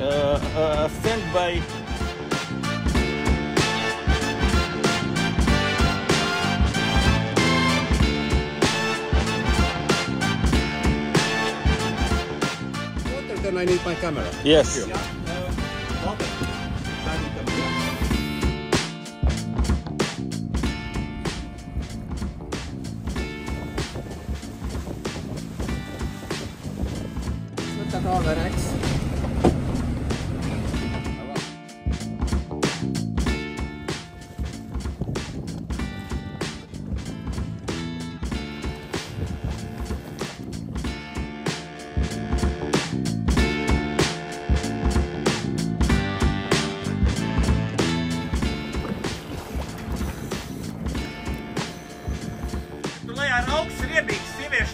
Uh, uh, Bay. Water. Then I need my camera. Yes. Sluta rada Rex. Tur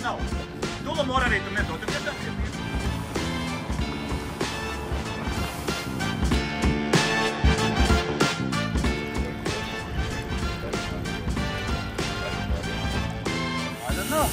Não. Dula mora ali também, doutor. I don't know.